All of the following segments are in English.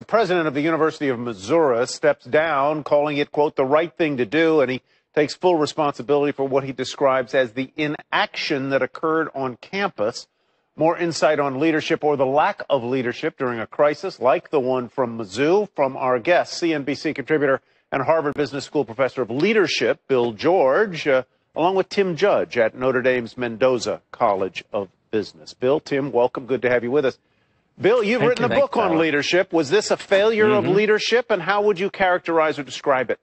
The president of the University of Missouri steps down, calling it, quote, the right thing to do, and he takes full responsibility for what he describes as the inaction that occurred on campus. More insight on leadership or the lack of leadership during a crisis like the one from Mizzou from our guest, CNBC contributor and Harvard Business School professor of leadership, Bill George, uh, along with Tim Judge at Notre Dame's Mendoza College of Business. Bill, Tim, welcome. Good to have you with us. Bill, you've Thank written you. a book on leadership. Was this a failure Mhm. of leadership, and how would you characterize or describe it?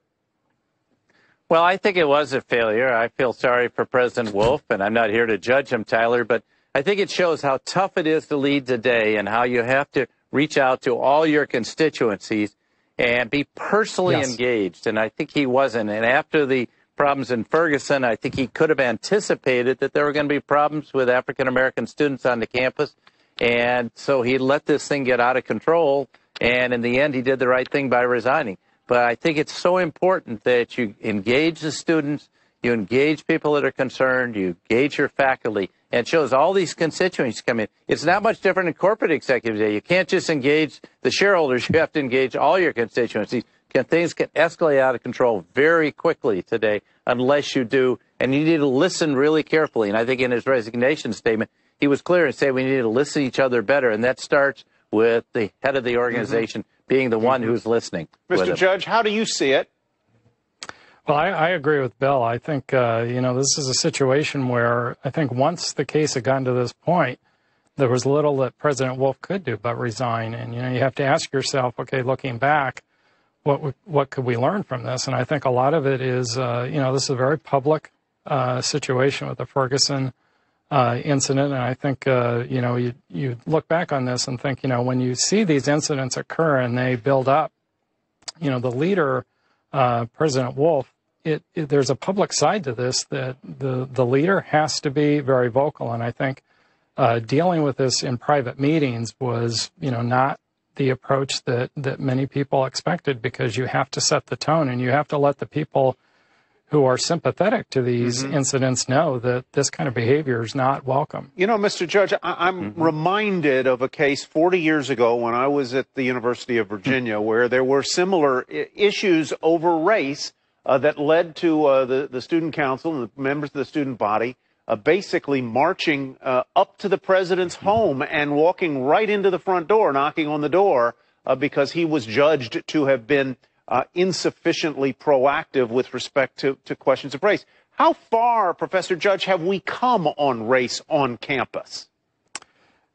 Well, I think it was a failure. I feel sorry for President Wolfe, and I'm not here to judge him, Tyler, but I think it shows how tough it is to lead today and how you have to reach out to all your constituencies and be personally Yes. engaged. And I think he wasn't. And after the problems in Ferguson, I think he could have anticipated that there were going to be problems with African American students on the campus. And so he let this thing get out of control. And in the end, he did the right thing by resigning. But I think it's so important that you engage the students, you engage people that are concerned, you engage your faculty. And shows all these constituents come in. It's not much different in corporate executive day. You can't just engage the shareholders. You have to engage all your constituencies. Can, things can escalate out of control very quickly today unless you do. And you need to listen really carefully. And I think in his resignation statement, he was clear and said we need to listen to each other better. And that starts with the head of the organization being the one who's listening. Mr. Judge, how do you see it? Well, I, I agree with Bill. I think, uh, you know, this is a situation where I think once the case had gotten to this point, there was little that President Wolfe could do but resign. And, you know, you have to ask yourself, okay, looking back, what, w- what could we learn from this? And I think a lot of it is, uh, you know, this is a very public uh, situation with the Ferguson uh, incident. And I think, uh, you know, you, you look back on this and think, you know, when you see these incidents occur and they build up, you know, the leader, uh, President Wolfe, it, it, there's a public side to this that the, the leader has to be very vocal. And I think uh, dealing with this in private meetings was, you know, not the approach that, that many people expected because you have to set the tone and you have to let the people who are sympathetic to these incidents know that this kind of behavior is not welcome. You know, Mr. Judge, I- I'm reminded of a case 40 years ago when I was at the University of Virginia where there were similar I- issues over race uh, that led to uh, the, the student council and the members of the student body uh, basically marching uh, up to the president's home and walking right into the front door, knocking on the door uh, because he was judged to have been uh, insufficiently proactive with respect to, to questions of race. How far, Professor Judge, have we come on race on campus?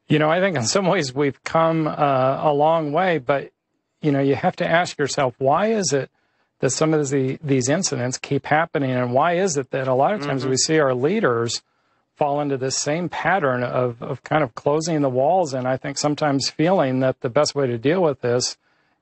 You know, I think in some ways we've come uh, a long way, but you know, you have to ask yourself, why is it that some of the, these incidents keep happening, and why is it that a lot of times we see our leaders fall into this same pattern of, of kind of closing the walls, and I think sometimes feeling that the best way to deal with this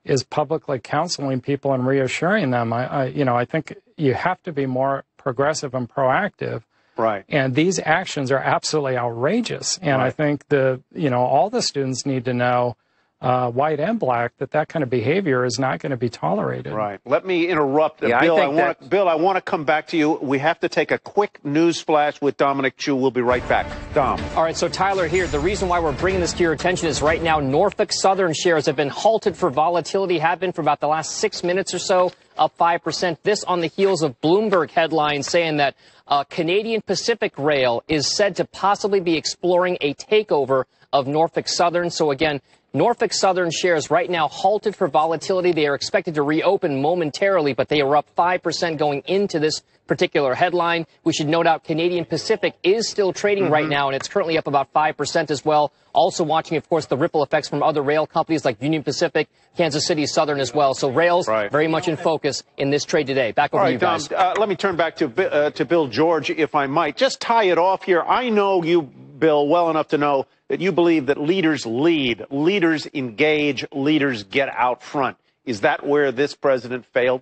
is publicly counseling people and reassuring them. I, I you know, I think you have to be more progressive and proactive. Right. And these actions are absolutely outrageous. And I think the you know all the students need to know, uh, white and black, that that kind of behavior is not going to be tolerated. Right. Let me interrupt. Yeah, Bill, I, think want to, Bill, I want to come back to you. We have to take a quick news flash with Dominic Chu. We'll be right back. Dom. All right, so Tyler here, the reason why we're bringing this to your attention is right now Norfolk Southern shares have been halted for volatility, have been for about the last six minutes or so, up 5%. This on the heels of Bloomberg headlines saying that uh, Canadian Pacific Rail is said to possibly be exploring a takeover of Norfolk Southern. So again, Norfolk Southern shares right now halted for volatility. They are expected to reopen momentarily, but they are up 5% going into this particular headline. We should note out Canadian Pacific is still trading right now, and it's currently up about 5% as well. Also watching, of course, the ripple effects from other rail companies like Union Pacific, Kansas City Southern as well. So rails Right. very much in focus in this trade today. Back over All to right, you Dom. guys. Uh, let me turn back to uh, to Bill George, if I might. Just tie it off here. I know you, Bill, well enough to know that you believe that leaders lead, leaders engage, leaders get out front. Is that where this president failed?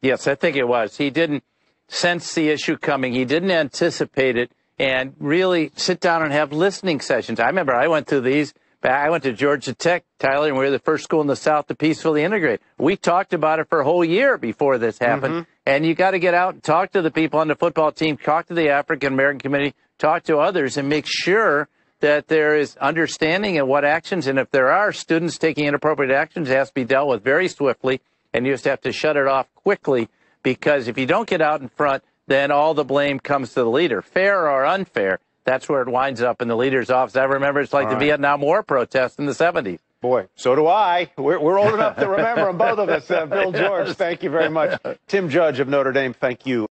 Yes, I think it was. He didn't sense the issue coming. He didn't anticipate it and really sit down and have listening sessions. I remember I went through these. I went to Georgia Tech, Tyler, and we were the first school in the South to peacefully integrate. We talked about it for a whole year before this happened. Mm-hmm. And you got to get out and talk to the people on the football team, talk to the African American community, talk to others, and make sure that there is understanding of what actions, and if there are students taking inappropriate actions, it has to be dealt with very swiftly, and you just have to shut it off quickly because if you don't get out in front, then all the blame comes to the leader, fair or unfair. That's where it winds up in the leader's office. I remember it's like All the right. Vietnam War protests in the 70s. Boy, so do I. We're, we're old enough to remember them, both of us. Uh, Bill George, thank you very much. Tim Judge of Notre Dame, thank you.